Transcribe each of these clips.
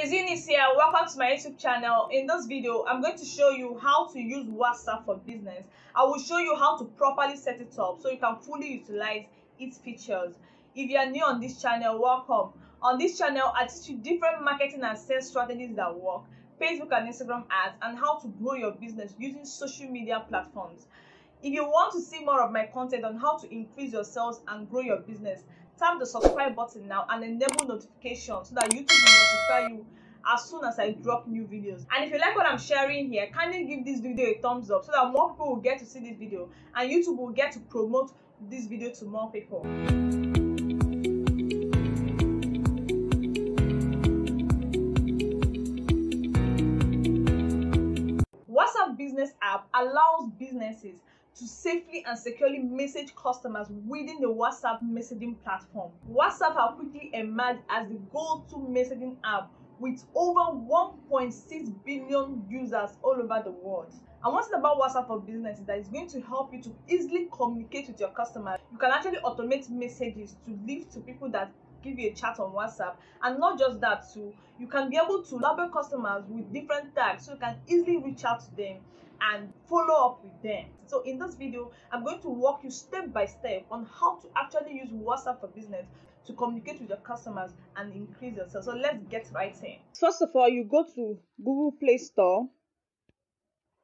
It's Eunice here. Welcome to my YouTube channel. In this video, I'm going to show you how to use WhatsApp for business. I will show you how to properly set it up so you can fully utilize its features. If you are new on this channel, welcome. On this channel, I teach you different marketing and sales strategies that work, Facebook and Instagram ads, and how to grow your business using social media platforms. If you want to see more of my content on how to increase your sales and grow your business, tap the subscribe button now and enable notifications so that YouTube will notify you as soon as I drop new videos. And if you like what I'm sharing here, kindly give this video a thumbs up so that more people will get to see this video and YouTube will get to promote this video to more people. WhatsApp Business app allows businesses to safely and securely message customers within the WhatsApp messaging platform. WhatsApp have quickly emerged as the go-to messaging app with over 1.6 billion users all over the world. And one thing about WhatsApp for business is that it's going to help you to easily communicate with your customers. You can actually automate messages to leave to people that give you a chat on WhatsApp. And not just that, too, you can be able to label customers with different tags so you can easily reach out to them and follow up with them. So in this video, I'm going to walk you step by step on how to actually use WhatsApp for business to communicate with your customers and increase your sales. So let's get right in. First of all, you go to Google Play Store.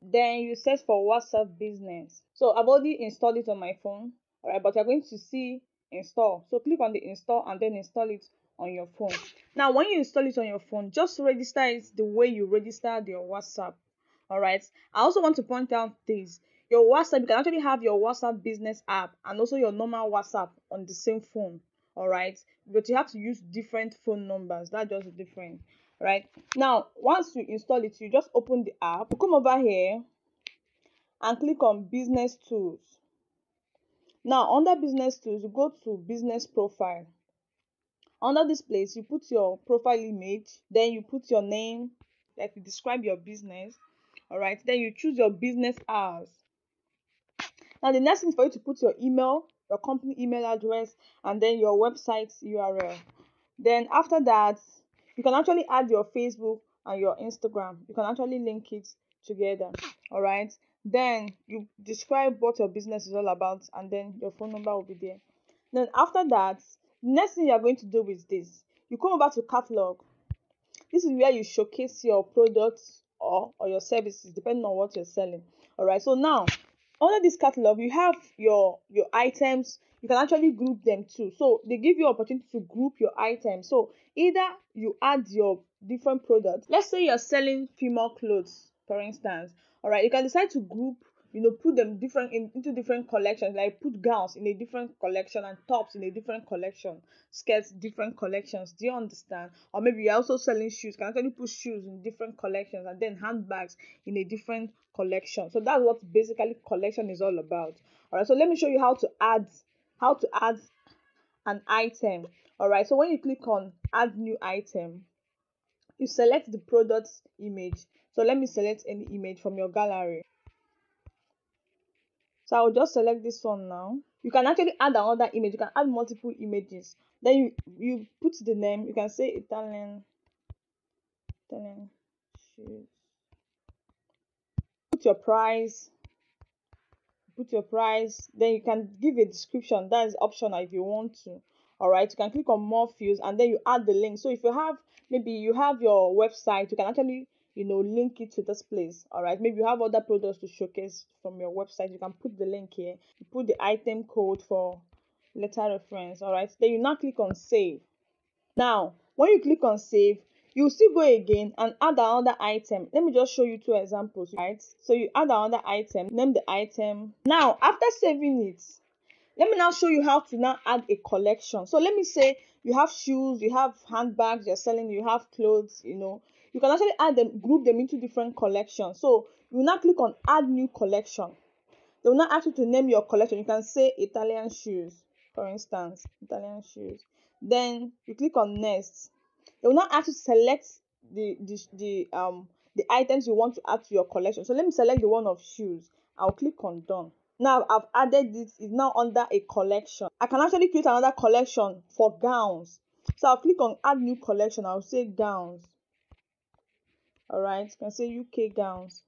Then you search for WhatsApp business. So I've already installed it on my phone. Alright, but you're going to see install. So click on the install and then install it on your phone. Now, when you install it on your phone, just register it the way you registered your WhatsApp all right. I also want to point out this. Your whatsapp you can actually have your whatsapp business app and also your normal whatsapp on the same phone. All right. But you have to use different phone numbers. That's just different right. Now once you install it you just open the app. You come over here and click on business tools. Now under business tools you go to business profile. Under this place you put your profile image then you put your name like you describe your business all right then you choose your business hours. Now the next thing is for you to put your email your company email address and then your website url then after that you can actually add your facebook and your instagram. You can actually link it together. All right? Then you describe what your business is all about and then your phone number will be there. Then after that next thing you are going to do is this. You come over to catalog. This is where you showcase your products or, or your services depending on what you're selling. All right so now under this catalog you have your your items. You can actually group them too. So they give you opportunity to group your items. So either you add your different products. Let's say you're selling female clothes for instance. All right you can decide to group you know put them different in, into different collections like put gowns in a different collection and tops in a different collection skirts different collections do you understand? Or maybe you're also selling shoes can actually put shoes in different collections and then handbags in a different collection? So that's what basically collection is all about. All right so let me show you how to add how to add an item. All right so when you click on add new item you select the product image. So let me select any image from your gallery so I'll just select this one now. You can actually add another image. You can add multiple images. Then you, you put the name. You can say Italian, Italian shoes. Put your price. Put your price. Then you can give a description. That is optional if you want to. Alright, you can click on more fields and then you add the link. So if you have maybe you have your website, you can actually you know link it to this place. All right maybe you have other products to showcase from your website. You can put the link here. You put the item code for letter reference. All right then you now click on save. Now when you click on save you still go again and add another item. Let me just show you two examples right? So you add another item name the item. Now after saving it let me now show you how to now add a collection. So let me say you have shoes you have handbags you're selling you have clothes you know you can actually add them group them into different collections. So you now click on add new collection. They will now ask you to name your collection. You can say italian shoes for instance italian shoes. Then you click on next. They will now ask you to select the the, the um the items you want to add to your collection. So let me select the one of shoes. I'll click on done. Now i've added this. Is now under a collection. I can actually create another collection for gowns. So i'll click on add new collection. I'll say gowns all right you can say uk gowns.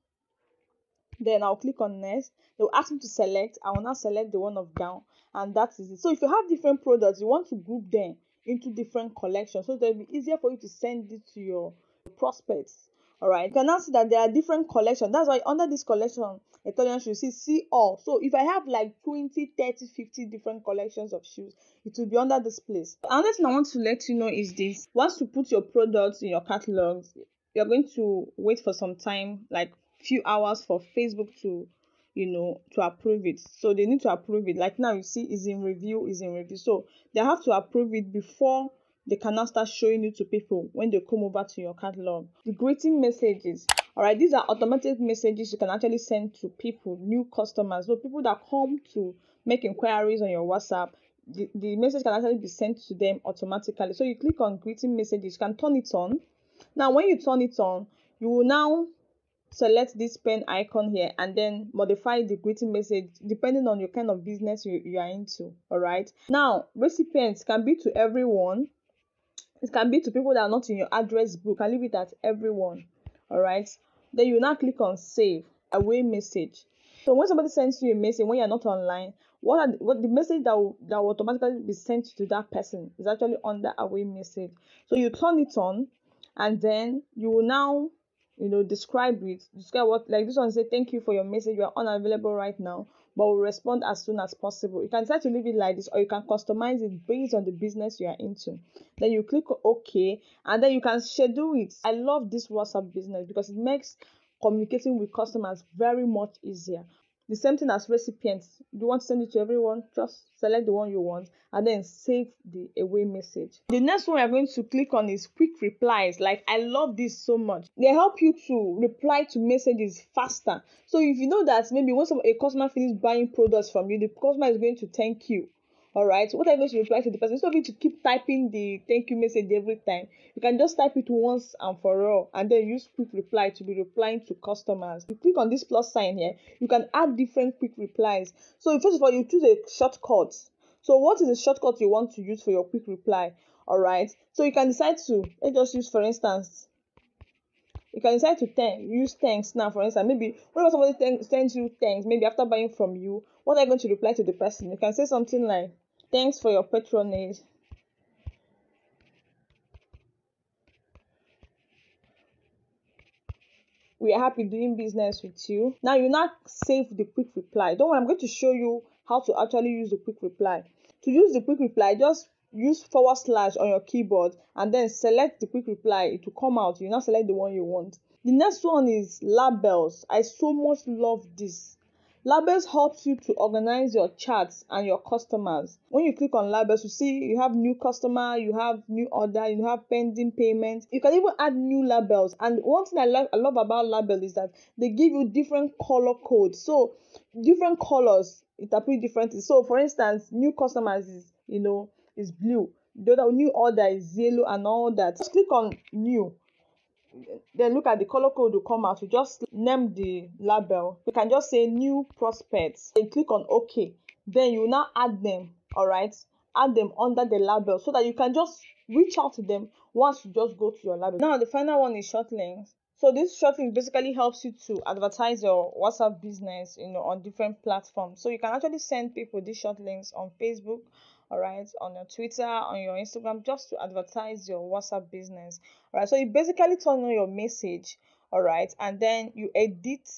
Then i'll click on next. They will ask me to select i will now select the one of gown and that is it. So if you have different products you want to group them into different collections so that it'll be easier for you to send it to your prospects. All right you can now see that there are different collections. That's why under this collection Italian shoes see see all. So if I have like 20 30 50 different collections of shoes it will be under this place. Another thing I want to let you know is this. Once you put your products in your catalogs you're going to wait for some time like few hours for Facebook to you know to approve it. So they need to approve it. Like now you see is in review is in review. So they have to approve it before they can now start showing it to people when they come over to your catalog. The greeting messages. All right these are automatic messages you can actually send to people new customers. So people that come to make inquiries on your whatsapp the, the message can actually be sent to them automatically. So you click on greeting messages you can turn it on now when you turn it on you will now select this pen icon here and then modify the greeting message depending on your kind of business you, you are into all right now recipients can be to everyone. It can be to people that are not in your address book. And leave it at everyone all right then you now click on save away message. So when somebody sends you a message when you're not online what are the, what the message that will, that will automatically be sent to that person is actually under away message. So you turn it on and then you will now you know describe it describe what like this one say thank you for your message. You are unavailable right now but will respond as soon as possible. You can decide to leave it like this or you can customize it based on the business you are into. Then you click ok and then you can schedule it. I love this whatsapp business because it makes communicating with customers very much easier the same thing as recipients. You want to send it to everyone, just select the one you want and then save the away message. The next one we're going to click on is quick replies. Like I love this so much. They help you to reply to messages faster. So if you know that maybe once a customer finishes buying products from you, the customer is going to thank you all right. So what are you going to reply to the person. Instead of you to keep typing the thank you message every time you can just type it once and for all and then use quick reply to be replying to customers. You click on this plus sign here you can add different quick replies. So first of all you choose a shortcut. So what is the shortcut you want to use for your quick reply? All right. So you can decide to let's just use for instance you can decide to thank use thanks now for instance. Maybe whenever somebody sends you thanks maybe after buying from you what are you going to reply to the person? You can say something like Thanks for your patronage. We are happy doing business with you. Now you now save the quick reply. Don't worry, I'm going to show you how to actually use the quick reply. To use the quick reply, just use forward slash on your keyboard and then select the quick reply to come out. You now select the one you want. The next one is labels. I so much love this. Labels helps you to organize your charts and your customers. When you click on labels, you see you have new customer, you have new order, you have pending payment. You can even add new labels. And one thing I love, I love about labels is that they give you different color codes. So different colors interpret differently. So for instance, new customers is you know is blue. The other new order is yellow and all that. Just click on new then look at the color code will come out. You just name the label. You can just say new prospects and click on OK. Then you now add them, all right? Add them under the label so that you can just reach out to them once you just go to your label. Now the final one is short links. So this short link basically helps you to advertise your WhatsApp business, you know, on different platforms. So you can actually send people these short links on Facebook, all right, on your Twitter, on your Instagram, just to advertise your WhatsApp business. All right, so you basically turn on your message, all right, and then you edit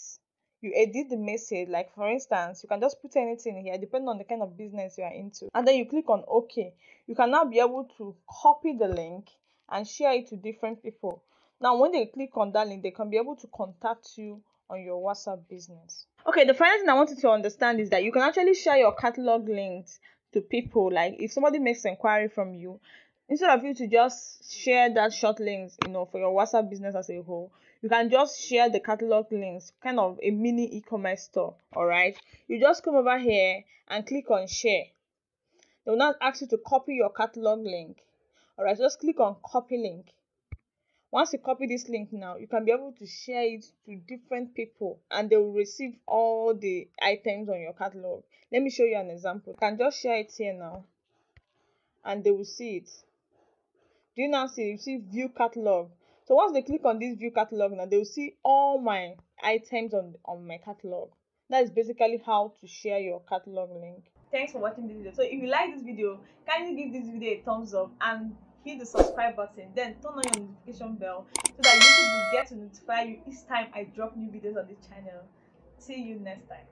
you edit the message. Like for instance you can just put anything here depending on the kind of business you are into and then you click on ok. You can now be able to copy the link and share it to different people. Now when they click on that link they can be able to contact you on your whatsapp business. Okay the final thing i wanted to understand is that you can actually share your catalog links to people like if somebody makes inquiry from you instead of you to just share that short links you know for your whatsapp business as a whole you can just share the catalog links kind of a mini e-commerce store all right you just come over here and click on share. They will not ask you to copy your catalog link. All right just click on copy link once you copy this link now you can be able to share it to different people and they will receive all the items on your catalog. Let me show you an example. You can just share it here now and they will see it. Do you now see? You see view catalog. So once they click on this view catalog now they will see all my items on on my catalog. That is basically how to share your catalog link. Thanks for watching this video. So if you like this video kindly give this video a thumbs up and hit the subscribe button then turn on your notification bell so that youtube will get to notify you each time i drop new videos on this channel. See you next time